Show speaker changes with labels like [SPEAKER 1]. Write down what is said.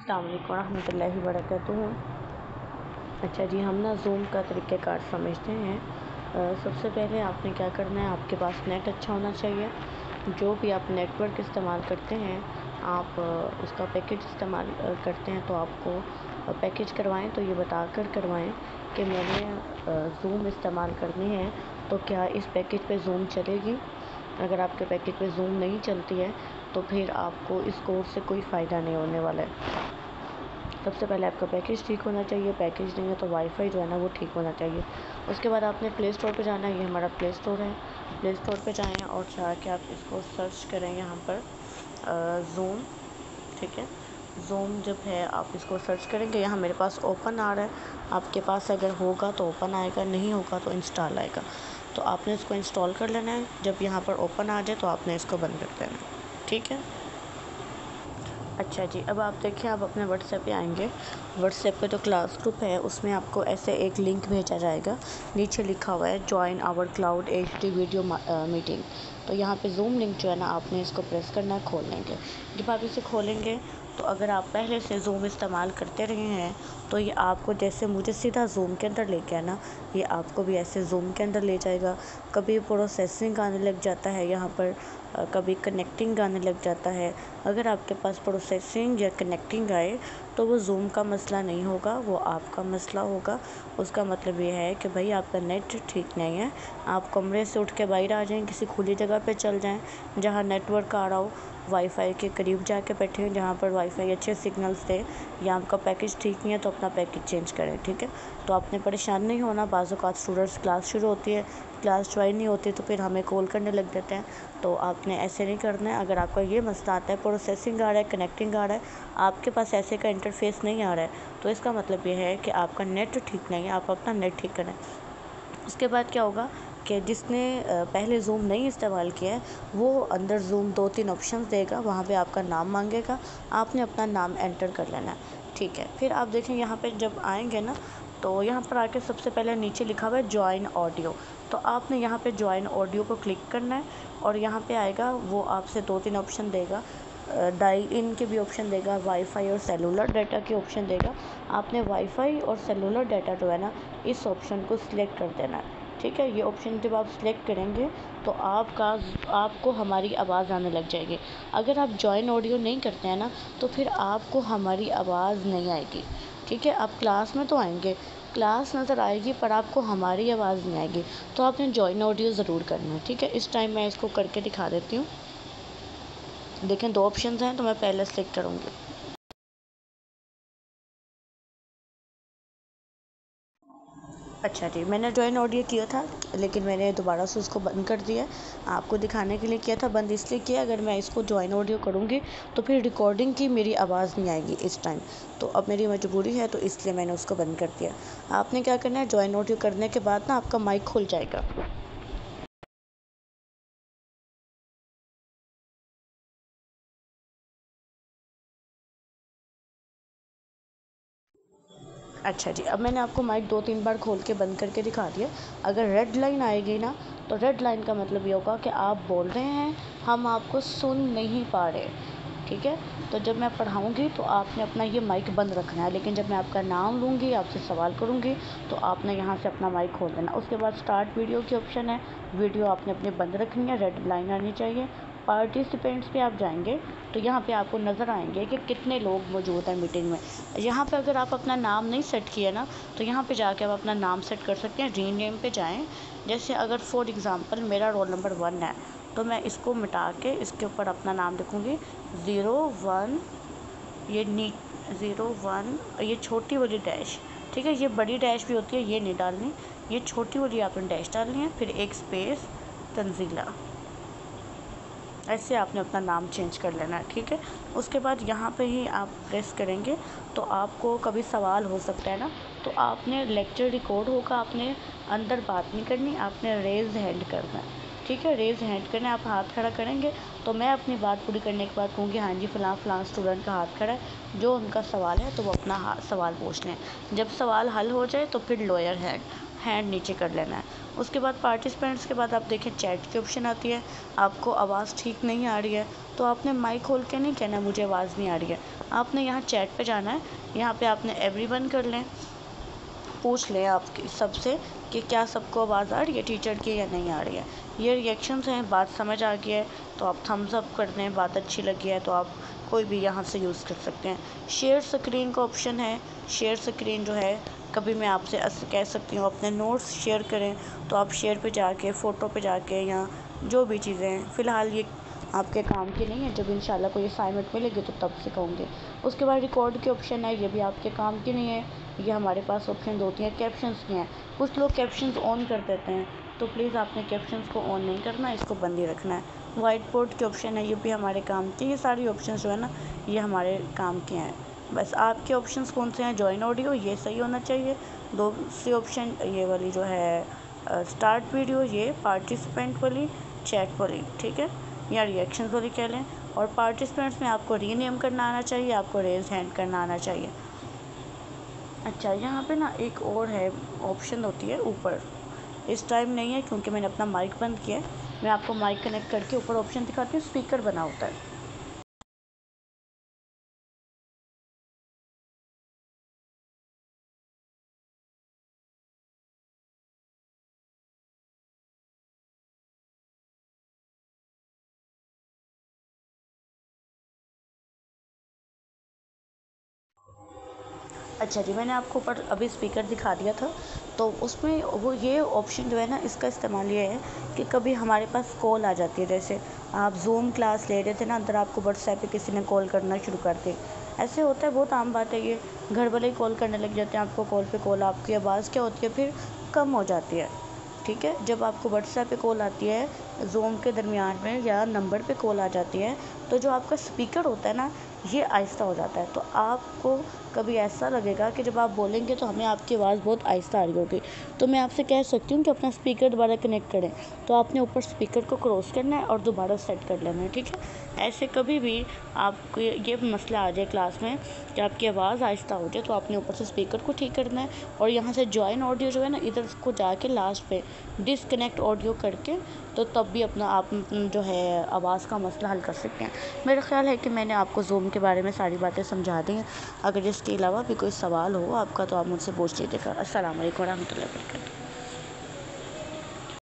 [SPEAKER 1] अल्लाम वरक अच्छा जी, हम ना जूम का तरीक़ाकार समझते हैं। सबसे पहले आपने क्या करना है? आपके पास नेट अच्छा होना चाहिए। जो भी आप नेटवर्क इस्तेमाल करते हैं, आप उसका पैकेज इस्तेमाल करते हैं तो आपको पैकेज करवाएँ तो ये बता कर करवाएँ कि मैंने जूम इस्तेमाल करनी है तो क्या इस पैकेज पे जूम चलेगी? अगर आपके पैकेज पे जूम नहीं चलती है तो फिर आपको इस कोर्स से कोई फ़ायदा नहीं होने वाला है। सबसे पहले आपका पैकेज ठीक होना चाहिए पैकेज नहीं है तो वाईफाई जो है ना वो ठीक होना चाहिए। उसके बाद आपने प्ले स्टोर पर जाना है, ये हमारा प्ले स्टोर है। प्ले स्टोर पर जाएँ और जाके आप इसको सर्च करें यहाँ पर जूम ठीक है? जूम जब है, आप इसको सर्च करेंगे, यहाँ मेरे पास ओपन आ रहा है। आपके पास अगर होगा तो ओपन आएगा, नहीं होगा तो इंस्टॉल आएगा। तो आपने इसको इंस्टॉल कर लेना है। जब यहाँ पर ओपन आ जाए तो आपने इसको बंद कर देना है। ठीक है? अच्छा जी, अब आप देखिए, आप अपने व्हाट्सएप पे आएँगे। व्हाट्सएप पे जो क्लास ग्रुप है, उसमें आपको ऐसे एक लिंक भेजा जाएगा। नीचे लिखा हुआ है join our cloud HD video video meeting तो यहाँ पे जूम लिंक जो है ना, आपने इसको प्रेस करना है, खोल लेंगे। जब आप इसे खोलेंगे तो अगर आप पहले से जूम इस्तेमाल करते रहे हैं तो ये आपको जैसे मुझे सीधा जूम के अंदर लेके आना, ये आपको भी ऐसे जूम के अंदर ले जाएगा। कभी प्रोसेसिंग आने लग जाता है, यहाँ पर कभी कनेक्टिंग आने लग जाता है। अगर आपके पास प्रोसेसिंग या कनेक्टिंग आए तो वो जूम का मसला नहीं होगा, वो आपका मसला होगा। उसका मतलब ये है कि भाई आपका नेट ठीक नहीं है, आप कमरे से उठ के बाहर आ जाएँ, किसी खुली जगह पे चल जाएँ, जहाँ नेटवर्क आ रहा हो वाईफाई के करीब जाके बैठे जहाँ पर वाईफाई अच्छे सिग्नल्स दे, या आपका पैकेज ठीक नहीं है तो अपना पैकेज चेंज करें, ठीक है? तो आपने परेशान नहीं होना, बाज़ अवत स्टूडेंट्स क्लास शुरू होती है क्लास ज्वाइन नहीं होती तो फिर हमें कॉल करने लग जाते हैं। तो आपने ऐसे नहीं करना है, अगर आपका ये मसला आता है प्रोसेसिंग आ रहा है कनेक्टिंग आ रहा है, आपके पास ऐसे का इंटरफेस नहीं आ रहा है तो इसका मतलब ये है कि आपका नेट ठीक नहीं है, आप अपना नेट ठीक करें। उसके बाद क्या होगा कि जिसने पहले जूम नहीं इस्तेमाल किया है, वो अंदर जूम दो तीन ऑप्शन देगा, वहाँ पे आपका नाम मांगेगा, आपने अपना नाम एंटर कर लेना है। ठीक है, फिर आप देखें यहाँ पे जब आएँगे ना तो यहाँ पर आके सबसे पहले नीचे लिखा हुआ है ज्वाइन ऑडियो तो आपने यहाँ पे ज्वाइन ऑडियो को क्लिक करना है, और यहाँ पे आएगा, वो आपसे दो तीन ऑप्शन देगा डाई इन के भी ऑप्शन देगा वाईफाई और सेलुलर डाटा के ऑप्शन देगा। आपने वाईफाई और सेलुलर डाटा जो है ना, इस ऑप्शन को सिलेक्ट कर देना है। ठीक है, ये ऑप्शन जब आप सिलेक्ट करेंगे तो आपका, आपको हमारी आवाज़ आने लग जाएगी। अगर आप जॉइन ऑडियो नहीं करते हैं ना तो फिर आपको हमारी आवाज़ नहीं आएगी। ठीक है, आप क्लास में तो आएँगे क्लास नज़र आएगी, पर आपको हमारी आवाज़ नहीं आएगी। तो आपने जॉइन ऑडियो ज़रूर करना है, ठीक है? इस टाइम मैं इसको करके दिखा देती हूँ। देखें, दो ऑप्शन हैं तो मैं पहले सेलेक्ट करूँगी। अच्छा जी, मैंने जॉइन ऑडियो किया था, लेकिन मैंने दोबारा से उसको बंद कर दिया आपको दिखाने के लिए किया था, बंद इसलिए किया, अगर मैं इसको जॉइन ऑडियो करूँगी तो फिर रिकॉर्डिंग की मेरी आवाज़ नहीं आएगी इस टाइम तो अब मेरी मजबूरी है तो इसलिए मैंने उसको बंद कर दिया। आपने क्या करना है जॉइन ऑडियो करने के बाद ना आपका माइक खुल जाएगा। अच्छा जी, अब मैंने आपको माइक दो तीन बार खोल के बंद करके दिखा दिया। अगर रेड लाइन आएगी ना तो रेड लाइन का मतलब ये होगा कि आप बोल रहे हैं, हम आपको सुन नहीं पा रहे। ठीक है? तो जब मैं पढ़ाऊँगी तो आपने अपना ये माइक बंद रखना है। लेकिन जब मैं आपका नाम लूँगी, आपसे सवाल करूँगी तो आपने यहाँ से अपना माइक खोल देना। उसके बाद स्टार्ट वीडियो की ऑप्शन है। वीडियो आपने अपनी बंद रखनी है रेड लाइन आनी चाहिए। पार्टिसिपेंट्स पे आप जाएँगे तो यहाँ पे आपको नज़र आएँगे कि कितने लोग मौजूद हैं मीटिंग में। यहाँ पे अगर आप अपना नाम नहीं सेट किया ना तो यहाँ पे जाके आप अपना नाम सेट कर सकते हैं री नेम पे जाएँ। जैसे अगर फॉर एग्ज़ाम्पल मेरा रोल नंबर वन है तो मैं इसको मिटा के इसके ऊपर अपना नाम लिखूँगी। ज़ीरो वन, ये नी, ज़ीरो वन, ये छोटी वाली डैश, ठीक है, ये बड़ी डैश भी होती है, ये नहीं डालनी, ये छोटी वाली आपने डैश डालनी है, फिर एक स्पेस तंजीला। ऐसे आपने अपना नाम चेंज कर लेना है, ठीक है? उसके बाद यहाँ पे ही आप प्रेस करेंगे तो आपको कभी सवाल हो सकता है ना? तो आपने लेक्चर रिकॉर्ड होगा, आपने अंदर बात नहीं करनी, आपने रेज हैंड करना है, ठीक है? रेज हैंड करना, आप हाथ खड़ा करेंगे तो मैं अपनी बात पूरी करने के बाद कहूँगी हाँ जी, फ़लाँ फ़लाँ स्टूडेंट का हाथ खड़ा है, जो उनका सवाल है तो वो अपना सवाल पूछ लें जब सवाल हल हो जाए तो फिर लोअर हैंड हैंड नीचे कर लेना है। उसके बाद पार्टिसिपेंट्स के बाद आप देखें चैट की ऑप्शन आती है। आपको आवाज़ ठीक नहीं आ रही है तो आपने माइक खोल के नहीं कहना, मुझे आवाज़ नहीं आ रही है। आपने यहाँ चैट पे जाना है। यहाँ पे आपने एवरी कर लें। पूछ लें आप सबसे कि क्या सबको आवाज़ आ रही है टीचर की या नहीं आ रही है। ये रिएक्शंस हैं, बात समझ आ गई है तो आप थम्स अप कर दें, बात अच्छी लगी है तो आप कोई भी यहाँ से यूज़ कर सकते हैं। शेयर स्क्रीन का ऑप्शन है। शेयर स्क्रीन जो है कभी मैं आपसे कह सकती हूँ, अपने नोट्स शेयर करें तो आप शेयर पे जाके फ़ोटो पे जाके या जो भी चीज़ें हैं। फ़िलहाल ये आपके काम की नहीं है, जब इंशाल्लाह कोई असाइनमेंट मिलेगी तो तब सिखाऊँगे। उसके बाद रिकॉर्ड के ऑप्शन है, ये भी आपके काम की नहीं है। ये हमारे पास ऑप्शन होती हैं कैप्शंस की हैं। कुछ लोग कैप्शंस ऑन कर देते हैं तो प्लीज़ आपने कैप्शंस को ऑन नहीं करना, इसको बंद ही रखना है। वाइट बोर्ड के ऑप्शन है, ये भी हमारे काम की, ये सारी ऑप्शन जो है ना, ये हमारे काम के हैं। बस आपके ऑप्शंस कौन से हैं? जॉइन ऑडियो ये सही होना चाहिए। दूसरी ऑप्शन ये वाली जो है स्टार्ट वीडियो ये पार्टिसिपेंट वाली चैट वाली, ठीक है? या रिएक्शन वाली कह लें। और पार्टिसिपेंट्स में आपको रीनेम करना आना चाहिए, आपको रेज हैंड करना आना चाहिए। अच्छा यहाँ पे ना एक और है ऑप्शन होती है, ऊपर। इस टाइम नहीं है, क्योंकि मैंने अपना माइक बंद किया है। मैं आपको माइक कनेक्ट करके ऊपर ऑप्शन दिखाती हूँ स्पीकर बना होता है। अच्छा जी, मैंने आपको ऊपर अभी स्पीकर दिखा दिया था। तो उसमें वो ये ऑप्शन जो है ना, इसका इस्तेमाल ये है कि कभी हमारे पास कॉल आ जाती है। जैसे आप जूम क्लास ले रहे थे ना, अंदर आपको व्हाट्सएप पे किसी ने कॉल करना शुरू कर दी ऐसे होता है, बहुत आम बात है ये। घर वाले ही कॉल करने लग जाते हैं, आपको कॉल पे कॉल आपकी आवाज़ क्या होती है, फिर कम हो जाती है। ठीक है? जब आपको व्हाट्सएप पे कॉल आती है जूम के दरमियान में या नंबर पे कॉल आ जाती है तो जो आपका स्पीकर होता है ना ये आहिस्ता हो जाता है। तो आपको कभी ऐसा लगेगा कि जब आप बोलेंगे तो हमें आपकी आवाज़ बहुत आहिस्ता आ रही होगी। तो मैं आपसे कह सकती हूँ कि अपना स्पीकर दोबारा कनेक्ट करें। तो आपने ऊपर स्पीकर को क्रॉस करना है और दोबारा सेट कर लेना है, ठीक है? ऐसे कभी भी आपको ये मसला आ जाए क्लास में कि आपकी आवाज़ आहिस्ता हो जाए तो आपने ऊपर से स्पीकर को ठीक करना है और यहाँ से जॉइन ऑडियो जो है ना, इधर को जाके लास्ट पे डिसकनेक्ट ऑडियो करके तो तब भी अपना आप, जो है, आवाज़ का मसला हल कर सकते हैं। मेरा ख्याल है कि मैंने आपको जूम के बारे में सारी बातें समझा दें अगर इसके अलावा भी कोई सवाल हो, आपका तो आप मुझसे पूछ लीजिएगा। असल वरह वर्क